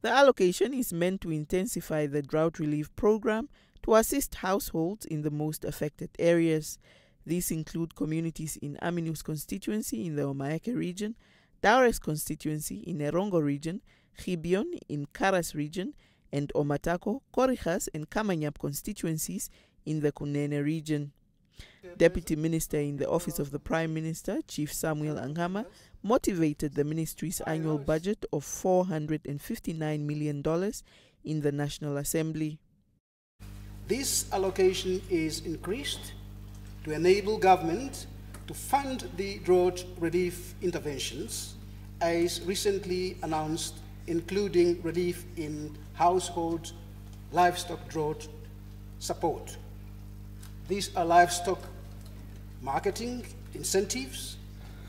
The allocation is meant to intensify the drought relief program to assist households in the most affected areas. These include communities in Aminuis constituency in the Omaheke region, Daures constituency in Erongo region, Gibeon in Karas region, and Omatako, Khorixas, and Kamanjab constituencies in the Kunene region. Deputy Minister in the Office of the Prime Minister, Chief Samuel Ankama, motivated the ministry's annual budget of $459 million in the National Assembly. This allocation is increased to enable government to fund the drought relief interventions as recently announced, including relief in household livestock drought support. These are livestock marketing incentives,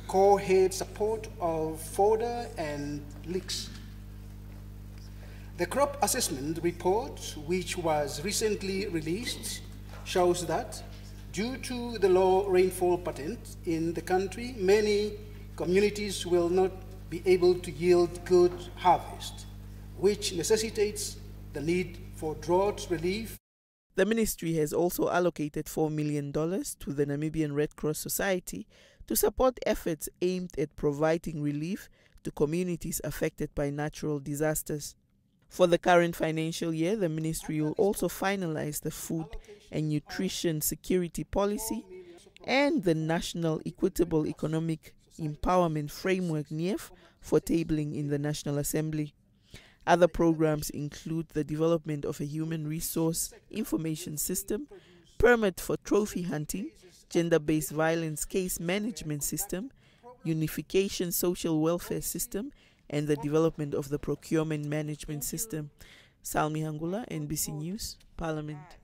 core head support of fodder and licks. The crop assessment report, which was recently released, shows that due to the low rainfall pattern in the country, many communities will not be able to yield good harvest, which necessitates the need for drought relief. The ministry has also allocated $4 million to the Namibian Red Cross Society to support efforts aimed at providing relief to communities affected by natural disasters. For the current financial year, the ministry will also finalize the food and nutrition security policy and the National Equitable Economic Empowerment Framework NEEF for tabling in the National Assembly. Other programs include the development of a human resource information system, permit for trophy hunting, gender based violence case management system, unification social welfare system, and the development of the procurement management system. Salmi Hangula, NBC News, Parliament.